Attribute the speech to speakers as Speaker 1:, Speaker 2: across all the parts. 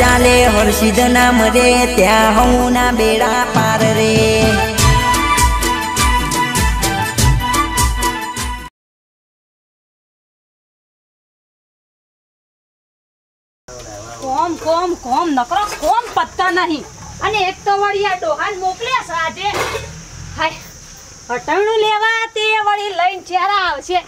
Speaker 1: ચાલે હર્ષિદ નામ રે, ત્યાં હું ના બેડા પાર રે.
Speaker 2: કોમ કોમ કોમ, નકરો કોમ પત્તા નહીં. અને એક તો વળી આ ડોહાન મોકલ્યા સાજે હાય હટાણું લેવા તે વળી લઈને ચહેરા આવશે.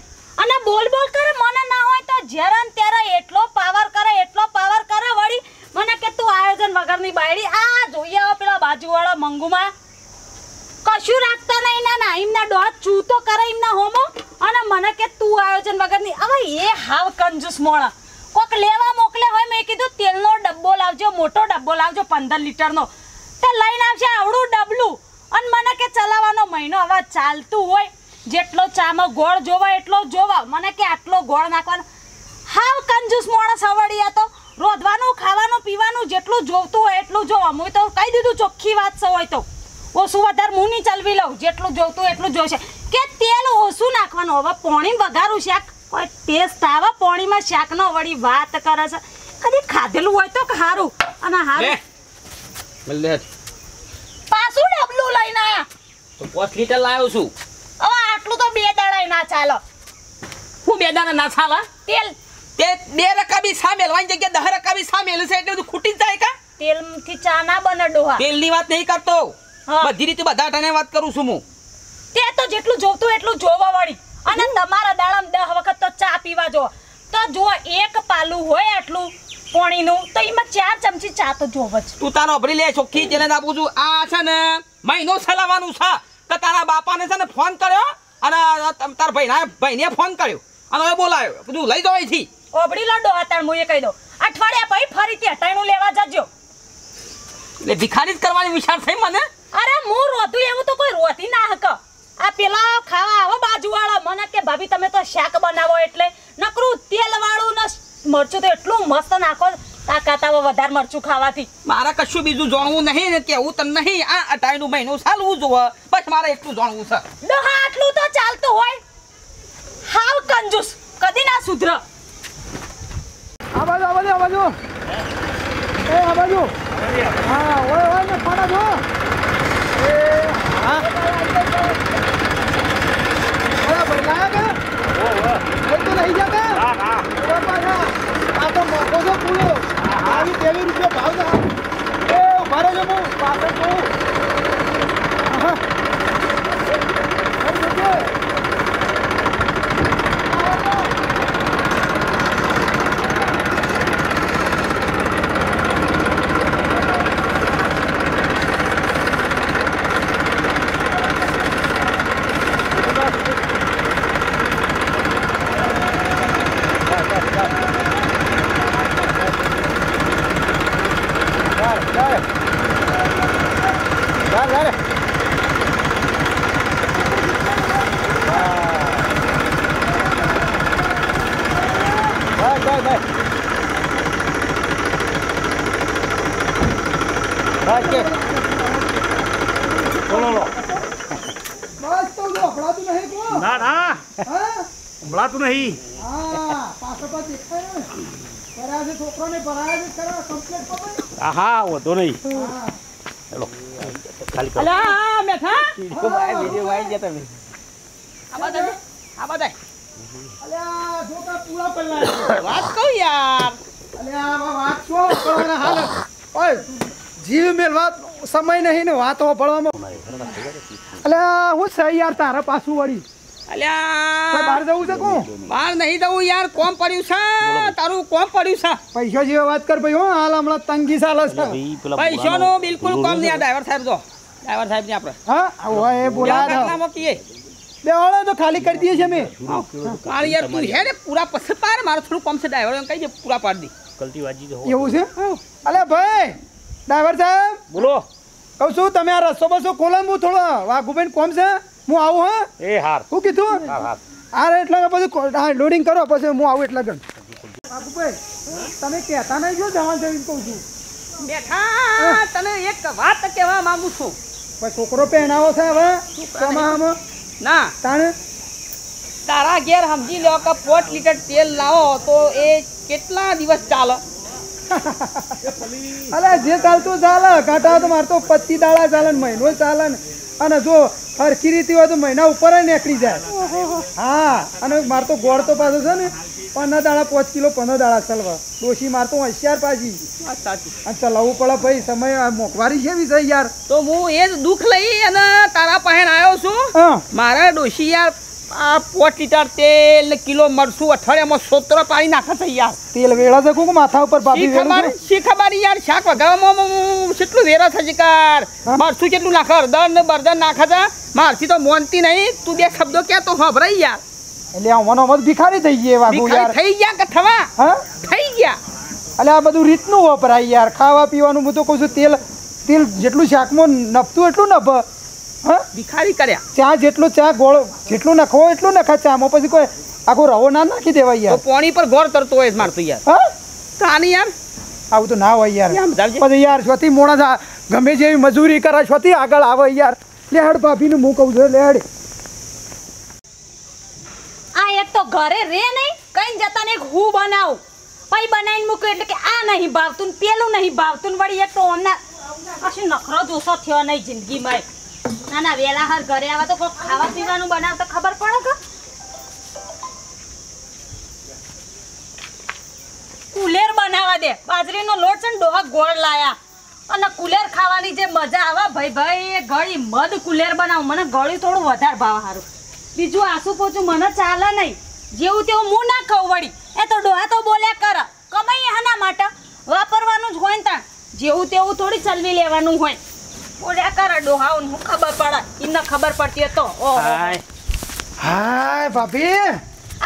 Speaker 2: અને બોલ બોલ કરે, મને ના હોય તો જ્યારે ત્યારે એટલો પાવર કરે, એટલો પાવર કરે વળી મને કે તું આયોજન વગરની બાયડી, આ જોઈએ આવો પેલા બાજુવાળો મંગુમાં. કશું રાખતા નહીં, ના ના, એમના ડોટ ચૂતો કરે એમના હોમો. અને મને કે તું આયોજન વગરની, હવે એ હાવ કંજૂસ મોણા કોક લેવા મોકલે હોય, મેં કીધું, તેલનો ડબ્બો લાવજો, મોટો ડબ્બો લાવજો, પંદર લીટરનો. તે લઈને આવશે આવડું ડબલું. અને મને કે ચલાવવાનો મહિનો હવે ચાલતું હોય. જેટલો ચામાં ગોળ જોવા, એટલો જોવા. મને કે આટલો ગોળ નાખવાનો. હાવ કંજૂસ માણસ હવડિયા તો. રોધવાનું ખાવાનું પીવાનું જેટલું જોવતું હોય એટલું જોવા. હું તો કહી દીધું ચોખ્ખી વાત છે હોય તો. ઓછું વધારે હું નહીં ચલવી લઉં જેટલું જોવતું એટલું જોશે. કે તેલ ઓછું નાખવાનું હવે પોણી વઘારું શાક. કોઈ ટેસ્ટ આવે પોણીમાં શાકનો વળી વાત કરે છે. કદી ખાધેલું હોય તો સારું અને
Speaker 3: લે.
Speaker 2: પાછું ડબલું લઈને આયા.
Speaker 3: તો પાંચ લીટર લાવ્યો છું.
Speaker 2: હવે આટલું તો બે દાડા ના ચાલો.
Speaker 3: હું બે દાડા ના ચાલે?
Speaker 2: તેલ
Speaker 3: તે બે રકાબી સા મેલવાની જગ્યાએ દહ રકાબી બી સામેલ છે એટલે બધું ખૂટી જાય કા?
Speaker 2: તેલથી ચા ના બને ડોહા.
Speaker 3: તેલની વાત નહીં કરતો. બધી રીતે બધા ટાણે વાત કરું છું હું.
Speaker 2: તે તો જેટલું જોતું એટલું જોવા વાળી. અને તમારા દાડામાં દહ વખત તો ચા પીવા જો તો જો એક પાલું હોય આટલું પોણીનું તો એમાં ચાર ચમચી ચા તો જોવ જ.
Speaker 3: તું તારો ભરી લે ચોખ્ખી જેને આપું છું. આ છે ને મહિનો ચલાવવાનું છે. તો તારા બાપાને છે ને ફોન કર્યો અને તારા ભાઈના ભાઈને ફોન કર્યો. અને હવે બોલાયો. બધું લઈ જવાય અહીંથી.
Speaker 2: ઓબડી લડો તાર મુએ કહી દો અઠવાડિયા પછી ફરીથી હટાણું લેવા જજો.
Speaker 3: એટલે ભિખારી જ કરવાની વિચાર થઈ મને?
Speaker 2: અરે હું રોતું એવું તો કોઈ રોતી ના હક. આ પેલા ખાવા આવો બાજુવાળા. મને કે ભાભી તમે તો શાક બનાવો એટલે નકરું તેલ વાળું ને મરચું તો એટલું મસ્ત નાખો તાકાત આવો વધારે મરચું ખાવાથી.
Speaker 3: મારે કશું બીજું જાણવું નહીં ને કેવું તમ નહીં. આ અટાયનું મહિનું ચાલવું જોવે. બસ મારે એટલું જાણવું છે.
Speaker 2: ડોહા આટલું તો ચાલતું હોય. હાવ કંજૂસ. કદી ના સુધર.
Speaker 4: આ બાજુ. એ, આ બાજુ. હા, ઓય ઓય, ને ફાડા જો. એ, હા. ઓય બદલાયા કે? ઓ તો નહીં જાતા હા હા. ઓ પાછા આ તો મોકો છે પૂરો આવી તેવી રૂપિયા ભાવ છે. એ મારે જો હું પાછળ જોઉં હા. બોલો. બસ તો જો હફળાતું નહીં કો
Speaker 5: ના ના.
Speaker 4: હા?
Speaker 5: નહીં.
Speaker 4: હા પાછો પાછ દેખાય ને. પરાયા છે છોકરોને પરાયા છે ખરા કમ્પ્લેટ પકડ
Speaker 5: હા હા વધુ નહીં.
Speaker 4: હા.
Speaker 5: ખાલી કરો.
Speaker 3: અલ્યા મેઠા
Speaker 4: અલ્યા
Speaker 3: આ બધા આ બધા?
Speaker 4: અલ્યા જોકા પૂરા પલ્લા
Speaker 3: વાત કહું યાર.
Speaker 4: અલ્યા વાત શું? પડવાના હાલ. ઓય જીવ મેલવા સમય નહીં ને વાતો પડવામાં એટલે હું સહી યાર તારા પાછું વળી.
Speaker 3: અલ્યા
Speaker 4: બહાર જવું છે કોણ?
Speaker 3: બહાર નહીં જવું યાર કોમ પડ્યું છે. તારું કોમ પડ્યું છે.
Speaker 4: પૈસા જેવા વાત કર ભાઈ હો હાલ હમણાં તંગી ચાલે છે.
Speaker 5: ભાઈ
Speaker 3: બિલકુલ કોમ નહીં આ ડ્રાઈવર સાહેબ જો. ડ્રાઈવર સાહેબ ને આપણે.
Speaker 4: હા ઓય બોલા બે વાળા તો ખાલી કરી દઈએ છે
Speaker 3: યાર તું હે ને પૂરા પછી પાર મારે થોડું કોમ છે ડ્રાઈવર એમ કહી દે પૂરા પાડી દે.
Speaker 5: કલટી વાજી
Speaker 4: એવું છે? અલે ભાઈ ડ્રાઈવર સાહેબ.
Speaker 5: બોલો.
Speaker 4: કહું છું તમે આ રસ્તો બસો ખોલો ને હું થોડો વાઘુબેન કોમ છે? હું આવું હા?
Speaker 5: એ હાર.
Speaker 4: શું કીધું?
Speaker 5: હાર હાર.
Speaker 4: એટલે પછી લોડિંગ કરો પછી હું આવું એટલે કરું તમે કહેતા નહીં જો જવા જઈને કહું છું.
Speaker 3: બેઠા તને એક વાત કહેવા માંગુ છું.
Speaker 4: ભાઈ છોકરો પહેણાવો છે હવે? ચોમાહામાં?
Speaker 3: ના.
Speaker 4: તાણે?
Speaker 3: તારા ઘેર સમજી લો કે પોટ લીટર તેલ લાવો તો એ કેટલા દિવસ ચાલે?
Speaker 4: અલે જે ચાલતું ચાલે કાંટા તો મારતો પચી દાડા ચાલે ને મહિનો ચાલે ને. અને જો હરખી રીતિ હોય તો મહિના ઉપર નીકળી જાય. હા અને મારતો ગોળ તો પાછો છે ને પંદર દાડા પાંચ કિલો પંદર દાડા ચલવા. ડોશી મારતો હોશિયાર પાછી. અને ચલાવવું પડે ભાઈ સમય મોંઘવારી છે વિષય યાર.
Speaker 3: તો હું એ જ દુઃખ લઈ અને તારા પાસે આવ્યો છું. મારા ડોશી યાર આ પોચ લીટર તેલ કિલો મરસું અઠવાડિયામાં સોત્ર પાણી નાખે છે યાર.
Speaker 4: તેલ વેળા છે કોક? માથા ઉપર ભાભી
Speaker 3: ખબર? શી ખબર યાર? શાક વગાડવામાં કેટલું વેરા થશે કાર મરસું કેટલું નાખે? હળદર ને બરદર નાખે છે? મારથી તો મોનતી નહીં. તું બે શબ્દો કે તો હભરાઈ યાર.
Speaker 4: એટલે અમારો મત ભિખારી થઈ ગઈ વાગુ યાર.
Speaker 3: થઈ ગયા કે થવા?
Speaker 4: હા?
Speaker 3: થઈ ગયા.
Speaker 4: એટલે આ બધું રીતનું વપરાય યાર. ખાવા પીવાનું હું તો કહું છું તેલ તેલ જેટલું શાકમાં નફતું એટલું નફ હા
Speaker 3: ભિખારી કર્યા.
Speaker 4: ચા જેટલો ચા ગોળ જેટલું નખવો એટલું નખા ચામાં પછી કોઈ આખો રવો ના નાખી દેવાય યાર.
Speaker 3: પોણી પર ગોળ તરતો હોય મારતું યાર.
Speaker 4: હા?
Speaker 3: કાની યાર?
Speaker 4: આવું તો ના હોય યાર. પછી યાર છોથી મોણા થા ગમે જેવી મજૂરી કરે છોથી આગળ આવે યાર. લેહડ ભાભીનું હું કહું છું લેહડ.
Speaker 2: આ એક તો ઘરે રે નહીં કઈ જતા ને એક હું બનાવું. પછી બનાવીને મૂક્યું એટલે કે આ નહીં ભાવતું પેલું નહીં ભાવતું વળી એક તો ઓમના કશું નખરો જોશો થયો નહીં જિંદગીમાં ના ના, વેલા હાર ઘરે આવા તો કોઈ ખાવા પીવાનું બનાવતા ખબર પડે કે? કુલેર બનાવવા દે. બાજરીનો લોટ છે ને, ડોહા ગોળ લાયા. અને કુલેર ખાવાની જે મજા આવે, ભાઈ ભાઈ એ ગળી મધ કુલેર બનાવ. મને ગળી થોડું વધારે ભાવ સારું બીજું આસુ પોચું મને ચાલે નહીં. જેવું તેવું હું ના ખાઉં વળી. એ તો ડોહા તો બોલ્યા કર. કમાઈ હાના માટે. વાપરવાનું જ હોય ને ત્યાં જેવું તેવું થોડી ચલવી લેવાનું હોય. બોલ્યા કરે ડોહાઉન હું ખબર પડે? એમને ખબર પડતી હતો તો. ઓહો.
Speaker 3: હાય.
Speaker 4: હાય ભાભી.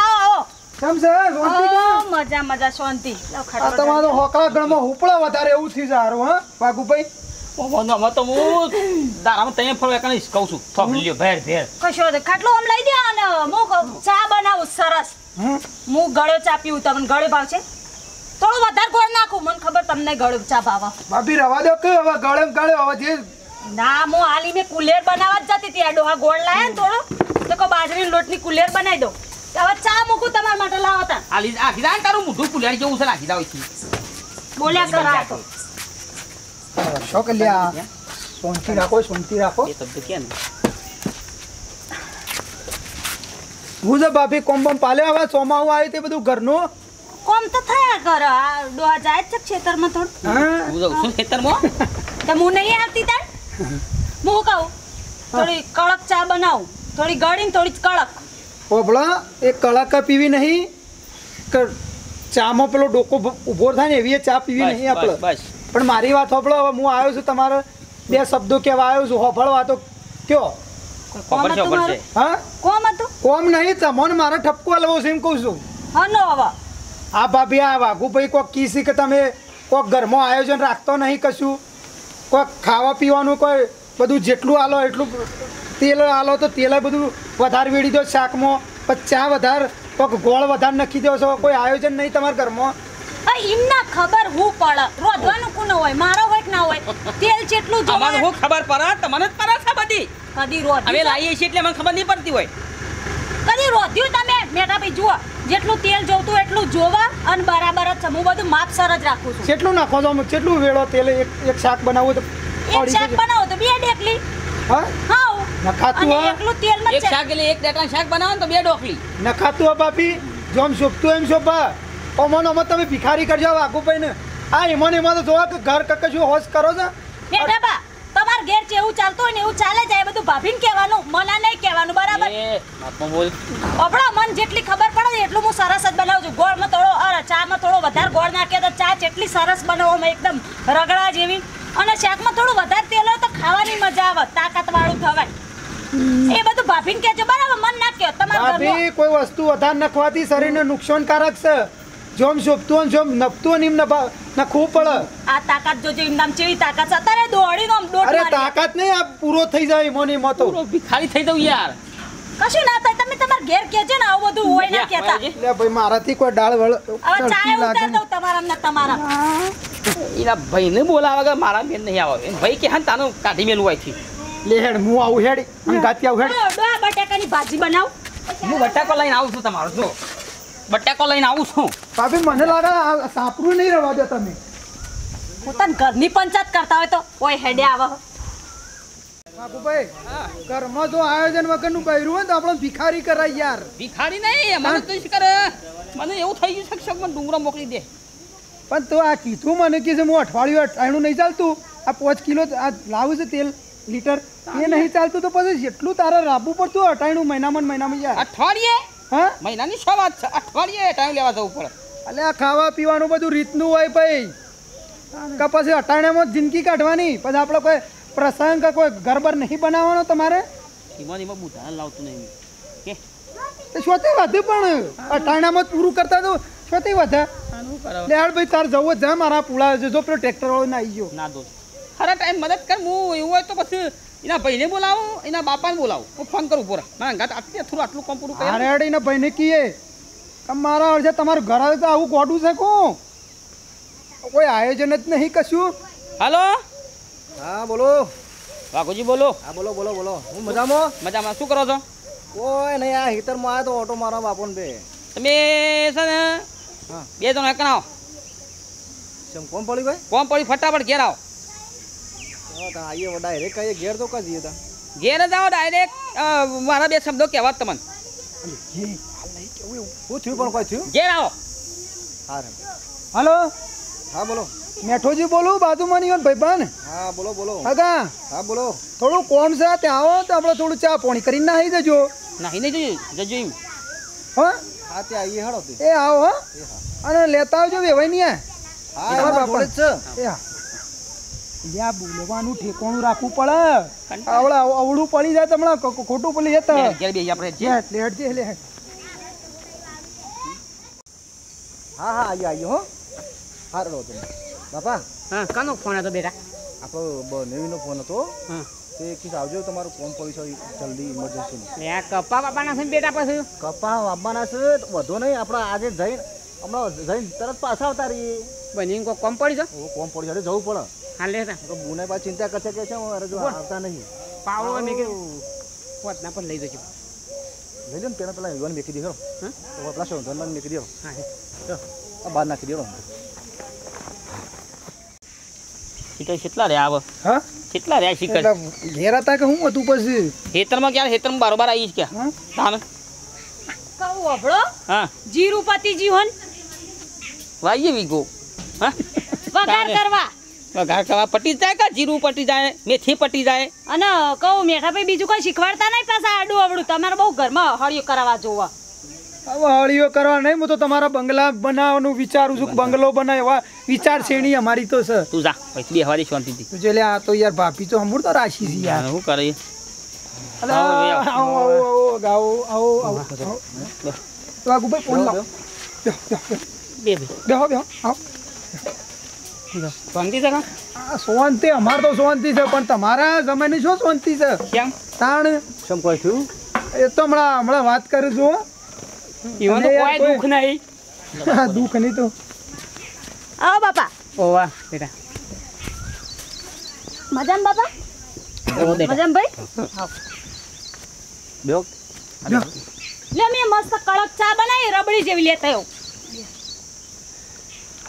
Speaker 2: આવો આવો.
Speaker 4: કેમ છે? શાંતિ કે?
Speaker 2: મજા મજા શાંતિ.
Speaker 4: આ
Speaker 2: ખાટલો
Speaker 4: તમારો હોકળા ગણમાં હુપળા વધારે એવું થયું જારું હા વાઘુભાઈ?
Speaker 3: અમે તો હું દારામાં તઈએ ફરવા એકને કહું છું. લ્યો ભેર ભેર.
Speaker 2: કશો વાંધો. ખાટલો આમ લઈ દે અને હું ચા બનાવું સરસ.
Speaker 4: હમ?
Speaker 2: હું ગળ્યો ચા પીવું તમને ગળ્યો ભાવ છે? થોડું વધારે ગોળ નાખું. મને ખબર તમને ગળ્યો ચા ભાવ.
Speaker 4: ભાભી રવા દો કે હવે ગળે ગળે હવે જે
Speaker 2: ના મો હાલી મેં કુલેર બનાવવા જ જતી હતી. આ ડોહા ગોળ લાયા ને થોડો. તો કહો બાજરીની લોટની કુલેર બનાવી દો. હવે ચા મૂકું તમારા માટે લાવો તા.
Speaker 3: આ લીધે આખી દાન તારું મોઢું કુલેર જેવું છે ને આખી દાવ છે
Speaker 2: બોલ્યા કરા તો
Speaker 4: શો કે લ્યા? શાંતિ રાખો શાંતિ રાખો.
Speaker 3: એ શબ્દ કે ને
Speaker 4: હું તો ભાભી કોમ બમ પાલ્યો હવે ચોમાવું આવ્યું તે બધું ઘરનું.
Speaker 2: કોમ તો થયા કર આ ડોહા જાય જ છે ખેતરમાં થોડું.
Speaker 4: હું
Speaker 3: જાઉં છું ખેતરમાં?
Speaker 2: તો હું નહીં આવતી તાર? હું કહું? થોડી કડક ચા બનાવું. થોડી ગળીને થોડી કડક.
Speaker 4: ઓભળા એ કડક પીવી નહીં? કે ચામાં પેલો ડોકો ઊભો થાય ને એવી ચા પીવી નહીં આપણે? પણ મારી વાત હોભળો હવે હું આવ્યો છું તમારે બે શબ્દો કહેવા આવ્યો છું હોભળવા તો. કયો? હા?
Speaker 2: કોમ હતું?
Speaker 4: કોમ નહીં તમને મારે ઠપકો લેવો છે એમ કહું છું.
Speaker 2: હનો હવે
Speaker 4: આ ભાભી આ વાઘુભાઈ કોક કીસી કે તમે કોક ઘરમાં આયોજન રાખતો નહીં કશું? કોક ખાવા પીવાનું કોઈ બધું જેટલું આલો એટલું તેલ આલો તો તેલ બધું વધારે વેડી દો શાકમાં. પછી ચા વધારે કોક ગોળ વધારે નાખી દો છો. કોઈ આયોજન નહીં તમારા ઘરમાં?
Speaker 2: આ એમના ખબર હું પડે. રોધવાનું કોનો હોય? મારો હોય કે ના હોય? તેલ જેટલું
Speaker 3: અમારું
Speaker 2: જોવે
Speaker 3: હું ખબર પડે તમને જ પડે છે બધી.
Speaker 2: કદી
Speaker 3: લાવીએ છીએ એટલે મને ખબર નહીં પડતી હોય.
Speaker 2: કદી રોધ્યું તમે મેટા ભાઈ જુઓ જેટલું તેલ જોતું એટલું જોવા અને બરાબર જ છે. હું બધું માપસર જ રાખું છું.
Speaker 4: કેટલું નાખો છો? કેટલું વેળો તેલ એક એક શાક બનાવો તો
Speaker 2: એક શાક બનાવો તો બે ડેકલી
Speaker 4: હા?
Speaker 2: હાઉ.
Speaker 4: નખાતું હા
Speaker 2: એકલું તેલમાં જ
Speaker 3: એક શાક એટલે એક ડેટાનું શાક બનાવો ને તો બે ડોકલી
Speaker 4: નખાતું હા બાપી જોમ શોભતું એમ શોભા. ઓમોનો ઓમો તમે ભિખારી કરજો વાઘુભાઈ ને આ એમાં એમાં તો જોવા કે ઘર કકશું હોશ કરો છો?
Speaker 2: બેટા બા ઘેર જેવું ચાલતું હોય ને એવું ચાલે જાય બધું ભાભીને કહેવાનું મના નહીં કહેવાનું બરાબર?
Speaker 3: એ બોલ.
Speaker 2: આપણા મન જેટલી ખબર પડે ને એટલું હું સરસ જ બનાવું છું. ગોળમાં થોડો અરે ચામાં થોડો વધારે ગોળ નાખીએ તો ચા જેટલી સરસ બનાવવામાં એકદમ રગડા જેવી. અને શાકમાં થોડું વધારે તેલ હોય તો ખાવાની મજા આવે તાકાત વાળું થવાય. એ બધું ભાભીને કહેજો બરાબર? મન ના કહો તમારા
Speaker 4: ભાભી કોઈ વસ્તુ વધારે નખવાથી શરીરને નુકસાનકારક છે. જોમ શોભતું હોય જોમ નપતું હોય ને એમ ના નખવું પડે.
Speaker 2: આ તાકાત જોજો એમ નામ ચેવી તાકાત છે. અત્યારે દોડીનો
Speaker 4: તાકાત નહીં આ પૂરો થઈ જાય મને ને એમાં તો
Speaker 3: પૂરો થઈ દઉં યાર.
Speaker 2: કશું ના થાય તમે તમાર ઘેર કહેજો ને આવું બધું હોય ના કેતા
Speaker 4: એટલે ભાઈ મારાથી કોઈ ડાળ વળ
Speaker 2: હવે ચા ઉતાર દઉં તમારા ને તમારા.
Speaker 3: એના ભાઈને બોલાવા કે મારા બેન નહીં આવે. ભાઈ કે હા તાનો કાઢી મેલું હોય
Speaker 4: લે હેડ હું આવું હેડ અંગાતી આવું હેડ.
Speaker 2: હા, બટાકાની ભાજી બનાવ.
Speaker 3: હું બટાકો લઈને આવું છું તમારો જો. બટાકો લઈને આવું છું.
Speaker 4: ભાભી મને લાગે સાપરું નહીં રહેવા દો તમે.
Speaker 2: પોતાના ઘરની પંચાયત કરતા હોય તો. ઓય હેડે આવે.
Speaker 4: બાપુભાઈ ઘરમાં જો આયોજન વગરનું કર્યું હોય તો આપણે ભિખારી કરાય યાર.
Speaker 3: ભિખારી નહીં મને તો કરે. મને એવું થઈ ગયું છે કે મને ડુંગરો મોકલી દે.
Speaker 4: પણ તો આ કીધું મને કે હું અઠવાડિયું અઠવાડિયું નહીં ચાલતું. આ પાંચ કિલો આ લાવું છે તેલ લીટર. એ નહીં ચાલતું તો પછી જેટલું તારે રાબવું પડતું અઠવાડિયું મહિનામાં મહિનામાં યાર.
Speaker 3: અઠવાડિયે?
Speaker 4: હા?
Speaker 3: મહિનાની શું વાત છે? અઠવાડિયે ટાઈમ લેવા જવું પડે.
Speaker 4: એટલે આ ખાવા પીવાનું બધું રીતનું હોય ભાઈ. કે પછી અટાણામાં જિંદગી કાઢવાની. પછી આપણે કોઈ પ્રસંગ કે કોઈ ગરબર નહીં બનાવવાનો તમારે?
Speaker 3: એમાં એમાં બુધા લાવતું નહીં. કે?
Speaker 4: તો વધે પણ. અટાણામાં પૂરું કરતા તો શોથી વધે.
Speaker 3: આનું કરે
Speaker 4: લે હાલ ભાઈ તાર જવો જા મારા પૂળા જો પેલો ટ્રેક્ટર વાળો ના આવી ગયો.
Speaker 3: ના દોસ્ત. ખરા ટાઈમ મદદ કર હું એવું હોય તો પછી એના ભાઈને બોલાવો એના બાપાને બોલાવો. હું ફોન કરું પૂરા મારા આટલી થોડું આટલું કામ પૂરું કરી
Speaker 4: અરે ભાઈને કીએ. કે મારા અડધે તમારું ઘર આવે તો આવું ગોડું છે કોણ? કોઈ આયોજન જ નહીં કશું.
Speaker 3: હાલો?
Speaker 6: હા બોલો.
Speaker 3: વાઘુજી બોલો.
Speaker 6: હા બોલો બોલો બોલો. હું મજામાં?
Speaker 3: મજામાં. શું કરો છો?
Speaker 6: કોઈ નહીં આ હિતરમાં આવ્યો તો ઓટો મારવા બાપોને બે.
Speaker 3: તમે છે ને. બે જણ એકણ આવો.
Speaker 6: ચમ કોમ પડી ભાઈ?
Speaker 3: કોમ પડી ફટાફટ ઘેર આવો.
Speaker 6: આવીએ ડાયરેક્ટ આવીએ ઘેર તો કા જઈએ તા
Speaker 3: ઘેર જ આવો ડાયરેક્ટ મારા બે શબ્દો કહેવા જ તમને.
Speaker 6: શું થયું પણ કોઈ થયું?
Speaker 3: ઘેર આવો.
Speaker 6: હા રે
Speaker 4: હલો?
Speaker 6: હા બોલો.
Speaker 4: મેઠોજી બોલું બાજુમાં નહીં ભાઈબાન
Speaker 6: હા બોલો બોલો.
Speaker 4: હગા
Speaker 6: હા બોલો.
Speaker 4: થોડું કોમ છે? ત્યાં આવો તો આપણે થોડું ચા પાણી કરીને નાહી જજો
Speaker 3: નાહી નહીં જજો એમ.
Speaker 4: હા?
Speaker 6: હા ત્યાં આઈએ હેડો
Speaker 4: એ આવો હા. અને લેતા આવજો વેવાય નહીં
Speaker 6: હા
Speaker 4: એ
Speaker 6: એમાં
Speaker 4: બાપા.
Speaker 6: જોડે જ છે.
Speaker 4: એ હા. લ્યા બોલવાનું ઠેકોણું રાખવું પડે. આવડે અવળું પડી જાય તમને ખોટું પડી જતા.
Speaker 3: આપણે જે
Speaker 4: લેટ લેટ જે લે
Speaker 6: હા હા આવ્યો આવ્યો હો. હા હેડો તમે. બાપા
Speaker 3: હા. કાનો ફોન હતો બેટા?
Speaker 6: આપણો બ નેવીનો ફોન હતો.
Speaker 3: હા.
Speaker 6: તે કીધું આવજો તમારું કોમ પડ્યું છે જલ્દી ઇમરજન્સી
Speaker 3: આ કપા બાપાના છે બેટા પછી?
Speaker 6: કપા બાપાના છે વધો નહીં આપણે આજે જઈને હમણાં જઈને તરત પાછા આવતા રહીએ.
Speaker 3: બની કોઈ કોમ પડી છે?
Speaker 6: ઓ કોમ પડી જવું પડે.
Speaker 3: હા લે
Speaker 6: બુને પા ચિંતા કરશે કે છે અરે જો આવતા નહીં.
Speaker 3: પાવડો મેં કે પોતના પર લઈ જજો.
Speaker 6: લઈ લો ને પેલા પેલા યુવાન મેકી દેખો
Speaker 3: હા.
Speaker 6: પેલા શોધનમાં મેકી દીધો
Speaker 3: હા
Speaker 6: આ બહાર નાખી દીધો
Speaker 3: કેટલા રહ્યા આવ
Speaker 4: હા?
Speaker 3: કેટલા રહ્યા શીખર?
Speaker 4: ઘેર હતા કે હું હતું પછી?
Speaker 3: ખેતરમાં ક્યાં ખેતરમાં બારોબાર આવી છે
Speaker 4: હા?
Speaker 3: ક્યાં
Speaker 2: કહું અભળો
Speaker 3: હા.
Speaker 2: જીરુપતિ જીવન
Speaker 3: વાઈએ વીગો હા?
Speaker 2: વઘાર કરવા.
Speaker 3: વઘાર કરવા પટી જાય કે જીરું પટી જાય? મેથી પટી જાય?
Speaker 2: અને કહું મેઠાભાઈ બીજું કોઈ શીખવાડતા નહીં પાછા આડું અવડું તમારે બહુ ઘરમાં હળિયો કરાવવા જોવા.
Speaker 4: હવે હળીઓ કરવા નહીં હું તો તમારા બંગલા બનાવવાનું વિચારું છું બંગલો બનાવ્યો એવા વિચાર શ્રેણી અમારી તો છે.
Speaker 3: તું જા પછી બે હવારી શાંતિથી.
Speaker 4: તું જે આ તો યાર ભાભી તો હમુર તો રાશી છે યાર.
Speaker 3: શું કરે? શાંતિ છે
Speaker 4: અમાર તો શાંતિ છે પણ તમારા જમાની શું શાંતિ છે? તાણ?
Speaker 6: શું કોઈ થયું
Speaker 4: એ તો હમણાં હમણાં વાત કરું છું.
Speaker 3: ઈવન તો કોઈ દુખ નહીં.
Speaker 4: દુખ નહીં તો.
Speaker 2: આવો બાપા.
Speaker 3: ઓવા બેટા.
Speaker 2: મજામ બાપા? મજામ ભાઈ?
Speaker 6: બેહો.
Speaker 2: લે મે મસ્ત કડક ચા બનાવી રબડી જેવી લેતા આવ્યો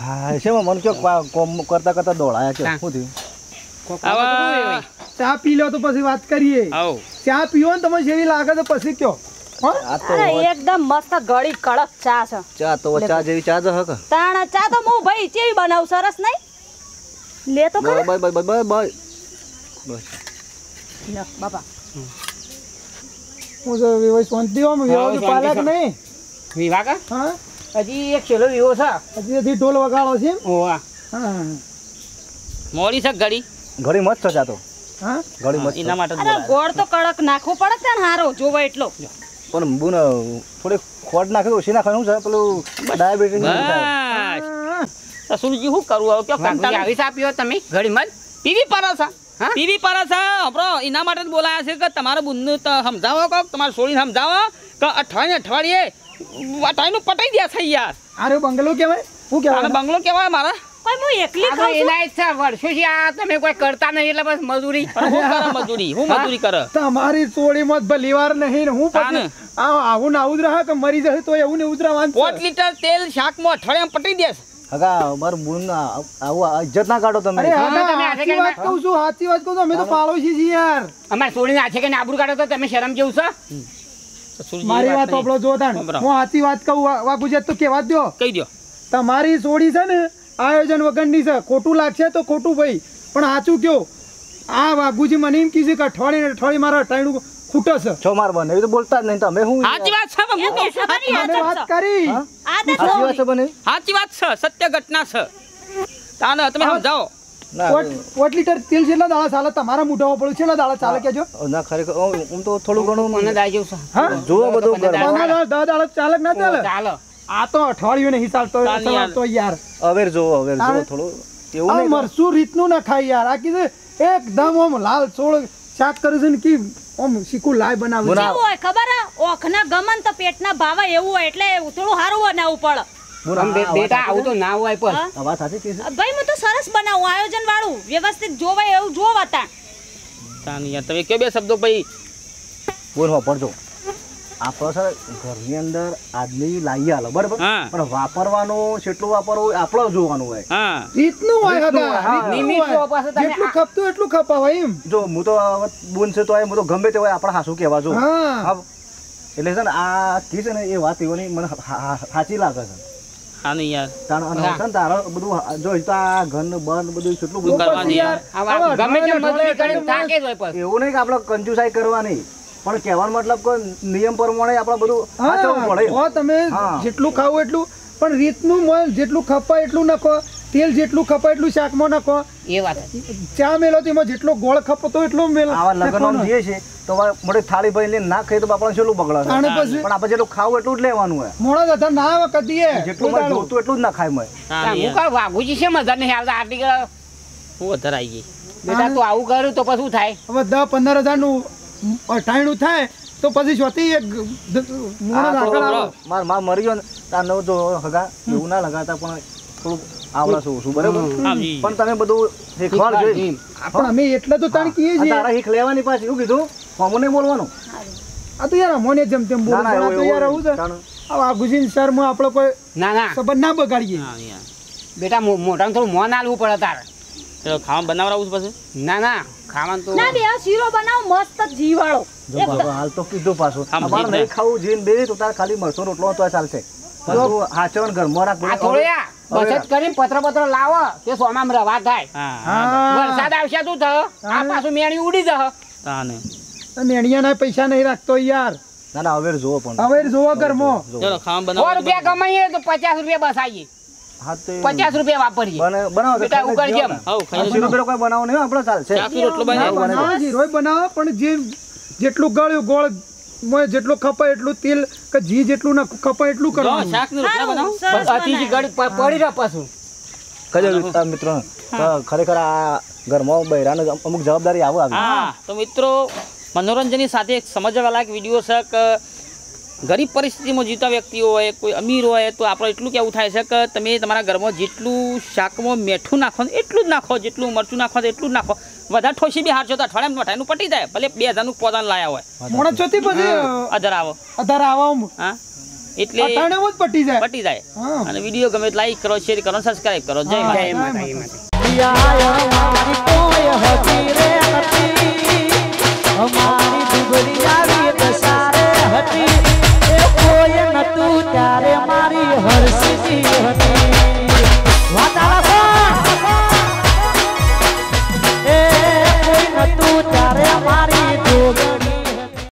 Speaker 6: હા છે મન કયો કોમ કરતા કરતા દોડાયા છે. શું થયું?
Speaker 4: ચા પી લો તો પછી વાત કરીએ. ચા પીવો ને તમે જેવી લાગે તો પછી કયો.
Speaker 2: એકદમ મસ્ત ગળી કડક ચા છે.
Speaker 6: ચા તો ચા જેવી ચા જ હક
Speaker 2: તાણ ચા તો હું ભાઈ ચેવી બનાવું સરસ નહીં? લે તો ખરા.
Speaker 6: બાય બાય બાય બાય બસ
Speaker 2: લે, બાપા.
Speaker 4: હું જો વિવો શાંતિ હો વિવો પાલક નહીં.
Speaker 3: વિવાહ કા?
Speaker 4: હા?
Speaker 3: હજી એક છેલ્લો વિવો છે.
Speaker 4: હજી હજી ઢોલ વગાડો છે.
Speaker 3: ઓવા
Speaker 4: હા.
Speaker 3: મોડી છે ઘડી?
Speaker 6: ઘડી મસ્ત છે ચા તો.
Speaker 4: હા?
Speaker 6: ઘડી મત
Speaker 3: એના માટે
Speaker 2: અરે ગોળ તો કડક નાખવો પડે છે ને હારો જોવો એટલો.
Speaker 6: પણ બુન થોડી ખોટ નાખી ઓછી નાખવાનું છે? પેલું ડાયાબિટીસ
Speaker 3: સસુરજી શું કરવું હવે? કયો કંટાળો? આવી આપીઓ તમે ઘડી મત પીવી પર છે પીવી પર છે. આપણો એના માટે જ બોલાયા છે કે તમારા તો સમજાવો કહો તમારે છોડીને સમજાવો કે અઠવાડિયે અઠવાડિયે અઠવાડિયનું પટાઈ દે છે યાર.
Speaker 4: અરે બંગલો કહેવાય શું કહેવાય
Speaker 3: બંગલો કેવાય મારા?
Speaker 2: કોઈ હું એકલી ખાઉં છું.
Speaker 7: એના ઈચ્છા વર્ષોથી આ તમે કોઈ કરતા નહીં એટલે બસ મજૂરી.
Speaker 3: હું કરે મજૂરી? હું મજૂરી કરે?
Speaker 4: તમારી ચોળીમાં જ ભલી નહીં હું પછી આ આવું ને આવું જ રહે કે મરી જશે તો એવું ને એવું જ રહેવાનું
Speaker 3: પાંચ લીટર તેલ શાકમાં અઠવાડિયામાં પટાઈ દે
Speaker 6: હગા મારું બુન આવું ઇજ્જત ના કાઢો તમે.
Speaker 4: અરે
Speaker 7: હા,
Speaker 4: હા
Speaker 7: તમે આજે
Speaker 4: સાચી વાત કહું છું સાચી વાત કહું છું અમે તો પાડોશી છીએ યાર.
Speaker 7: અમારે છોડીને આછે કઈ આબરૂ કાઢો તો તમે શરમ જેવું છે?
Speaker 4: મારી વાત
Speaker 3: નહીં.
Speaker 4: સાંભળો જો તાણ
Speaker 3: સાંભળો.
Speaker 4: હું સાચી વાત કહું વા ગુજરાત તો કેવા દો
Speaker 3: કહી દ્યો.
Speaker 4: તમારી સોડી છે ને આયોજન વગરની છે. ખોટું લાગશે તો ખોટું ભાઈ. પણ સાચું કયો? આ વાઘુજી મને એમ કીધું કે અઠવાડિયે ને અઠવાડિયે મારા અટાણું ખૂટે છે.
Speaker 6: છો માર બને એવી તો બોલતા જ નહીં. તમે હું
Speaker 3: સાચી વાત છે હું કહું છું સાચી વાત.
Speaker 4: મને વાત કરી.
Speaker 6: સાચી વાત છે બને?
Speaker 3: સાચી વાત છે સત્ય ઘટના છે. તાને તમે. સમજાવો.
Speaker 4: પોટ લીટર તેલ કેટલા દાડા ચાલે તમારા મોઢામાં પડ્યું કેટલા દાડા ચાલે કેજો
Speaker 6: ના ખરેખર હું તો થોડું ઘણું
Speaker 7: મને દાય જેવું છે.
Speaker 6: જુઓ બધું
Speaker 4: દાડા ચાલે ના ચાલે?
Speaker 7: ચાલો.
Speaker 4: આ તો અઠવાડિયું નહીં ચાલતો ચાલતો યાર.
Speaker 6: હવે જો હવે
Speaker 4: જો
Speaker 6: થોડો. એવું નહીં
Speaker 4: મરસું રીતનું ના ખાય યાર. આ કીધું એકદમ ઓમ લાલ છોડ શાક કર્યું છે ને કી ઓમ શીખું લાય બનાવ્યું
Speaker 2: કેવું હોય ખબર ઓખના ગમન તો પેટના ભાવે એવું હોય એટલે થોડું સારું બનાવવું પડે
Speaker 7: બેટા આવું તો ના? હોય પણ.
Speaker 2: ભાઈ હું તો સરસ બનાવું આયોજન વાળું વ્યવસ્થિત જોવાય એવું જોવા તા
Speaker 3: તમે કયો બે શબ્દો ભાઈ
Speaker 6: બોલ હો પડજો આપણો છે ઘરની અંદર આદમી લાવી આલો બરાબર? પણ વાપરવાનું કેટલું વાપરવું આપણો જોવાનું હોય.
Speaker 4: રીતનું જેટલું ખપતું એટલું ખપાવાય એમ.
Speaker 6: જો હું તો બોન છે તો હું તો ગમે તે હોય આપણે હાસું કહેવા જો. એટલે છે ને આ કી છે ને એ વાત એવાની મને સાચી લાગે છે.
Speaker 3: હા નહીં યાર.
Speaker 6: તાણ અને
Speaker 7: હા.
Speaker 6: છે ને તારે બધું જો તો આ ઘર ને બધું કેટલું
Speaker 3: બધું
Speaker 6: બધું
Speaker 3: કરવા
Speaker 4: પછી
Speaker 3: યાર.
Speaker 4: યાર,
Speaker 7: આવા
Speaker 4: આવા
Speaker 7: ગમે તેમ
Speaker 4: અઠવાડિયે
Speaker 7: મજૂરી કરીને
Speaker 4: અઠવાડિયે
Speaker 7: થાકે જ હોય પછી.
Speaker 6: એવું નહીં કે આપડે કંજુસાઈ કરવાની. પણ કહેવાનો મતલબ કે નિયમ પ્રમાણે આપણે બધું
Speaker 4: હા,
Speaker 6: સાચવવું પડે
Speaker 4: હા તમે જેટલું ખાવું એટલું પણ રીતનું મોલ જેટલું ખપાય એટલું નાખો તેલ જેટલું ખપાય એટલું શાકમાં નાખો.
Speaker 7: એ વાત
Speaker 4: ચા મેલો તેમાં જેટલો ગોળ ખપતો એટલો મેલ
Speaker 6: આવા લગ્નો જે છે તો હવે થાળી ભરી ના ખાઈએ તો આપણને કેટલું બગડે પણ આપણે જેટલું ખાવું એટલું જ લેવાનું હોય.
Speaker 4: મોડા દાદા ના આવે કદી
Speaker 6: જેટલું
Speaker 4: મળે
Speaker 6: મને જોતું એટલું જ ના ખાય મેં
Speaker 3: હા.
Speaker 7: કહું વાઘુજી છે? મજા નહીં આવતા? આટલી
Speaker 3: હું વધારે આવી ગઈ.
Speaker 7: બેટા તું આવું કર્યું તો પછી શું થાય?
Speaker 4: હવે દસ પંદર હજારનું અઠાણું થાય તો પછી જોતી એક. મારમાં
Speaker 6: મરી ગયો ને તાર નવ જો હગા એવું ના લગાતા પણ થોડું આવડા શું શું બરાબર? પણ તમે બધું શીખવાડ જોઈ.
Speaker 4: પણ અમે એટલે તો તાણ કહીએ છીએ.
Speaker 6: તારા શીખ લેવાની પાછી શું કીધું? કોમોને બોલવાનું?
Speaker 4: આ તો યાર અમોને જેમ તેમ બોલો આ તો યાર આવું છે.
Speaker 6: તાણ.
Speaker 4: આ સર શહેરમાં આપણે કોઈ
Speaker 7: ના ના.
Speaker 4: સંબંધ ના બગાડીએ.
Speaker 3: હા
Speaker 7: બેટા મોટા થોડું મોન આલવું પડે તારે.
Speaker 3: ચલો ખાવા બનાવરાવું છે પછી?
Speaker 7: ના ના ખાવાનું તો
Speaker 2: ના બે શીરો બનાવ મસ્ત જીવાળો.
Speaker 6: જો બાબા હાલ તો કીધું પાછું. અમારે નહીં ખાવું જીન બે તો તાર ખાલી મરસો રોટલો તો ચાલશે. હાચવણ ઘરમાં રાખ
Speaker 7: આ થોડ્યા બચત કરીને પત્ર પત્ર લાવો તે સોમામ રવા થાય. વરસાદ આવશે તું થયો આ પાછું મેણી ઉડી જહ
Speaker 3: તાને
Speaker 4: નેણિયાના પૈસા નહીં રાખતો યાર.
Speaker 6: ના ના હવે જોવો પણ.
Speaker 4: હવે જોવો ઘરમાં.
Speaker 3: ચલો ખાવા
Speaker 7: સો
Speaker 3: બનાવો.
Speaker 7: રૂપિયા કમાઈએ તો પચાસ રૂપિયા બસાઈએ
Speaker 6: હા તે
Speaker 7: પચાસ રૂપિયા વાપરીએ
Speaker 6: બનાવો
Speaker 7: બેટા,
Speaker 6: ખાઈને
Speaker 7: ઉગાડ
Speaker 6: જીવો
Speaker 7: કેમ?
Speaker 6: ને.
Speaker 3: હવ ખાઈ
Speaker 6: શીરો બીરો કોઈ બનાવો નહીં આપણે ચાલશે
Speaker 3: રોટલો બનાવો.
Speaker 6: બનાવો
Speaker 4: બનાવો પણ જે જેટલું ગળ્યું ગોળ મોય જેટલું ખપાય એટલું તેલ કે જી જેટલું ના ખપાય એટલું કરવાનું
Speaker 3: શાક ને રોટલા બનાવો
Speaker 2: સરસ
Speaker 7: અતિથી
Speaker 2: બનાવ્યું.
Speaker 7: ગળી પ- પડી રહે પાછું
Speaker 6: કજો મિત્રો ખરેખર આ ઘરમાં બૈરાને અમુક જવાબદારી આવો આવી
Speaker 3: હા તો મિત્રો મનોરંજનની સાથે એક સમજવા લાયક વીડિયો છે કે ગરીબ પરિસ્થિતિમાં જીવતા વ્યક્તિઓ હોય કોઈ અમીર હોય તો આપણે એટલું કહેવું થાય છે કે તમે તમારા ઘરમાં જેટલું શાકમાં મીઠું નાખો એટલું જ નાખો જેટલું મરચું નાખો એટલું જ નાખો. વધારે ઠોસી બી હારશો તો અઠવાડિયામાં મઠાઈનું પટી જાય ભલે બે હજારનું પોતાનું લાયા હોય. અધર આવો.
Speaker 4: અધર આવો
Speaker 3: એટલે
Speaker 4: પટી જાય.
Speaker 3: અને વીડિયો ગમે લાઈક કરો શેર કરો સબસ્ક્રાઇબ કરો. જય માતા
Speaker 7: અમારી દુબળી આવી હતી.
Speaker 1: તું ત્યારે મારી હર્ષની હતી. વાતાલા